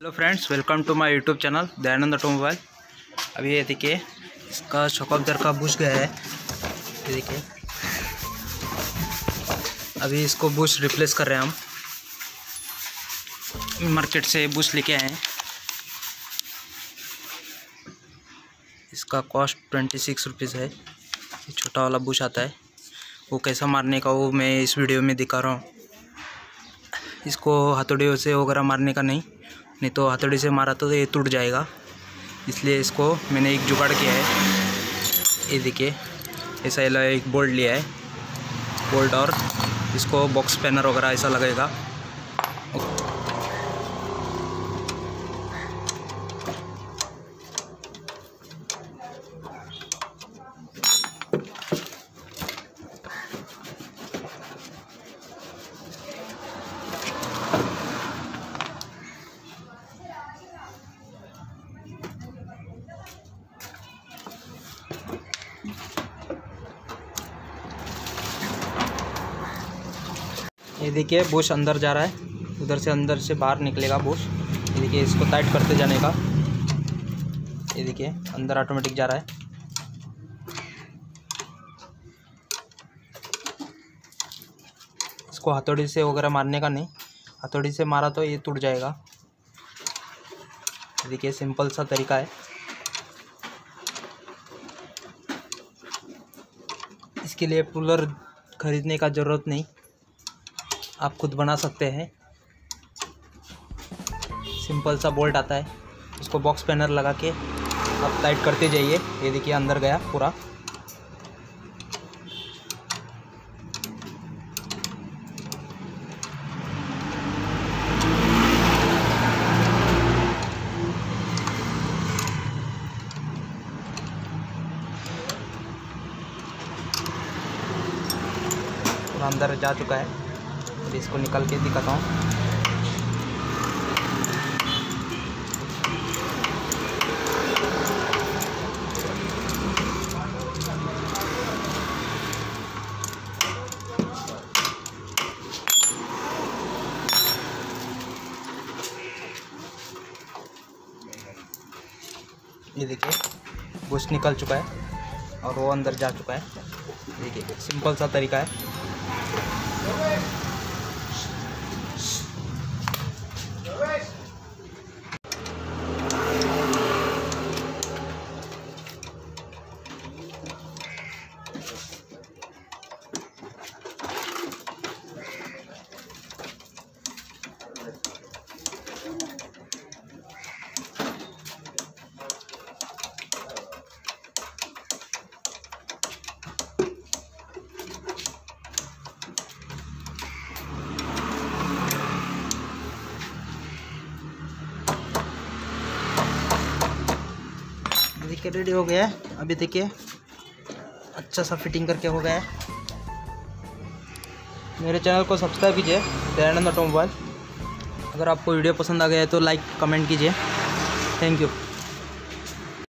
Hello friends, welcome to my YouTube channel, Dayanand automobile. अभी ये देखिए, इसका शॉकअब्जर का बुश गया है। ये देखिए। अभी इसको बुश रिप्लेस कर रहे हैं हम। मार्केट से बुश लेके आए हैं। इसका कॉस्ट ट्वेंटी सिक्स रुपीज़ है। छोटा वाला बुश आता है। वो कैसा मारने का, वो मैं इस वीडियो में दिखा रहा हूँ। इसको हथौड़ियों से वगैरह मारने का नहीं। नहीं तो हथौड़ी से मारा तो ये टूट जाएगा। इसलिए इसको मैंने एक जुगाड़ किया है। ये देखिए, ऐसा एक बोल्ट लिया है। बोल्ट और इसको बॉक्स पैनर वगैरह ऐसा लगेगा। ये देखिए, बुश अंदर जा रहा है। उधर से अंदर से बाहर निकलेगा बुश। ये देखिए, इसको टाइट करते जाने का। ये देखिए, अंदर ऑटोमेटिक जा रहा है। इसको हथौड़ी से वगैरह मारने का नहीं। हथौड़ी से मारा तो ये टूट जाएगा। देखिए सिंपल सा तरीका है। इसके लिए पुलर खरीदने का ज़रूरत नहीं। आप खुद बना सकते हैं। सिंपल सा बोल्ट आता है। उसको बॉक्स पैनर लगा के आप टाइट करते जाइए। ये देखिए, अंदर गया पूरा। पूरा अंदर जा चुका है। अभी इसको निकल के दिखाता हूँ। ये देखिए, बुश निकल चुका है और वो अंदर जा चुका है। देखिए, सिंपल सा तरीका है। Do it. देखिए रेडी हो गया है। अभी देखिए अच्छा सा फिटिंग करके हो गया है। मेरे चैनल को सब्सक्राइब कीजिए दयानंद ऑटोमोबाइल अगर आपको वीडियो पसंद आ गया है तो लाइक कमेंट कीजिए। Thank you